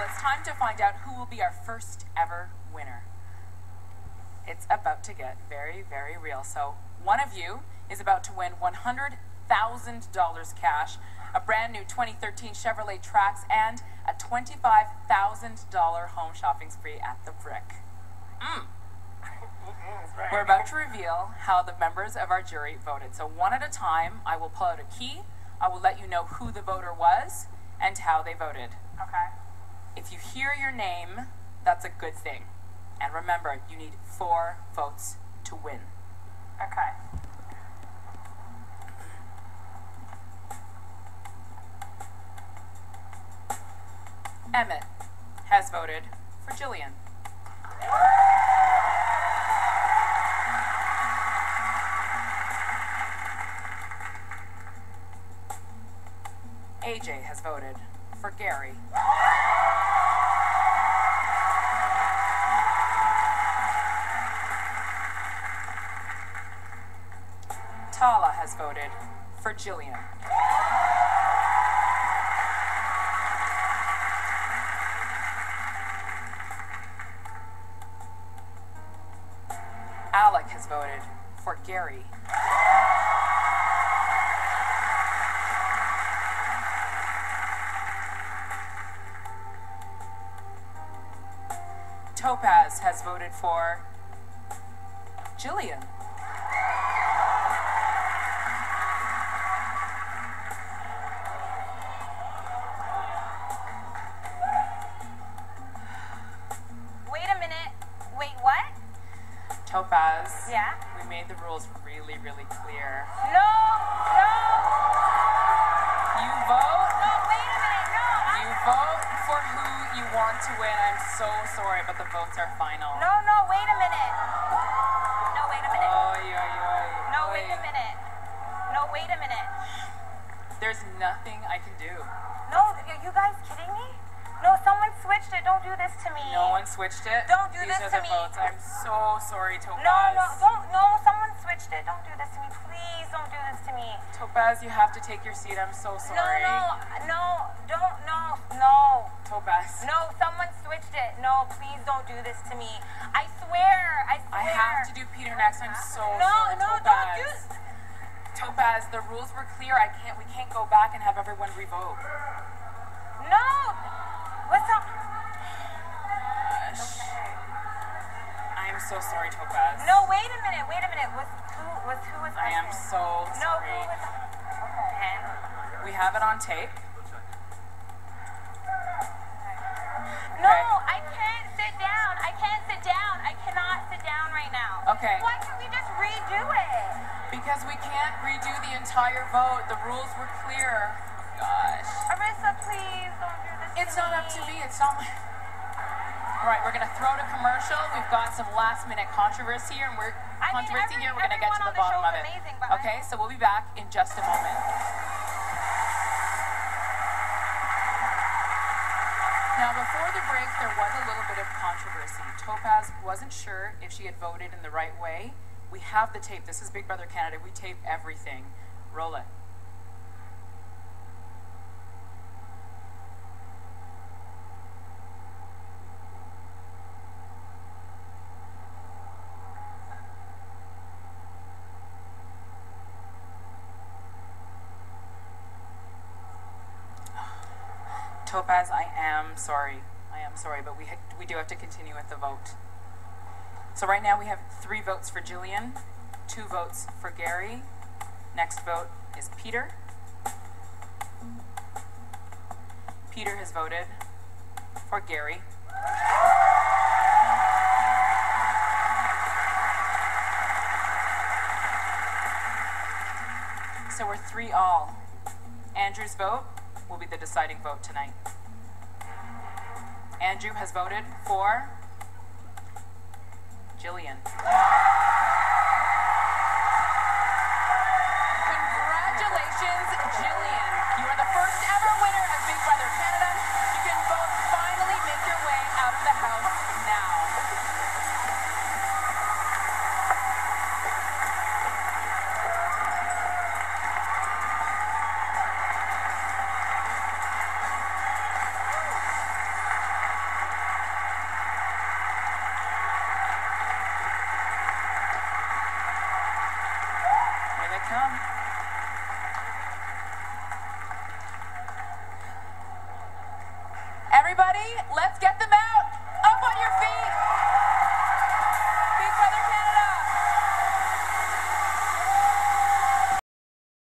Well, it's time to find out who will be our first ever winner. It's about to get very, very real. So, one of you is about to win $100,000 cash, a brand new 2013 Chevrolet Trax, and a $25,000 home shopping spree at the Brick. Mm. We're about to reveal how the members of our jury voted. So, one at a time, I will pull out a key. I will let you know who the voter was and how they voted. Okay. If you hear your name, that's a good thing. And remember, you need four votes to win. Okay. Emmett has voted for Jillian. AJ has voted for Gary. Has voted for Jillian. Alec has voted for Gary. Topaz has voted for Jillian. Topaz. Yeah? We made the rules really, really clear. No, no, You vote. no, wait a minute. No, You vote for who you want to win. I'm so sorry, but the votes are final. no, no, wait a minute. No, wait a minute. Oy, oy, oy. No, wait Oy. a minute. No, wait a minute. There's nothing I can do. No, are you guys kidding me? No, someone switched it. Don't do this to me. No one switched it. Don't do These this are to the me. votes. I'm so sorry, Topaz. No, no, don't. No, someone switched it. Don't do this to me. Please don't do this to me. Topaz, you have to take your seat. I'm so sorry. No, no, no, don't, no, no. Topaz. No, someone switched it. No, please don't do this to me. I swear, I swear. I have to do Peter next. I'm so No, sorry, no, Topaz. don't do. Topaz, the rules were clear. I can't. We can't go back and have everyone revote. So sorry, Topaz. No, wait a minute. Wait a minute. Was who was who was? I am present? so No, who was? Okay. We have it on tape. No, Okay. I can't sit down. I can't sit down. I cannot sit down right now. Okay. Why can't we just redo it? Because we can't redo the entire vote. The rules were clear. Gosh. Arisa, please don't do this. It's not up to me. It's not my. All right, we're gonna throw to a commercial. We've got some last minute controversy here, and we're I mean, controversy every- here. We're gonna get to the bottom of it. amazing, okay, so we'll be back in just a moment. Now, before the break, there was a little bit of controversy. Topaz wasn't sure if she had voted in the right way. We have the tape. This is Big Brother Canada. We tape everything. Roll it. Topaz, I am sorry. I am sorry, but we we do have to continue with the vote. So right now we have three votes for Jillian, two votes for Gary. Next vote is Peter. Peter has voted for Gary. So we're three all. Andrew's vote will be the deciding vote tonight. Andrew has voted for Jillian. Come. Everybody, let's get them out. Up on your